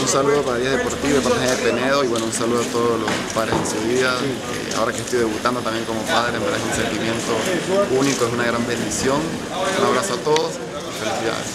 Un saludo para Díaz Deportivo, para de Penedo y bueno, un saludo a todos los padres en su vida. Eh, ahora que estoy debutando también como padre, me es un sentimiento único, es una gran bendición. Un abrazo a todos y felicidades.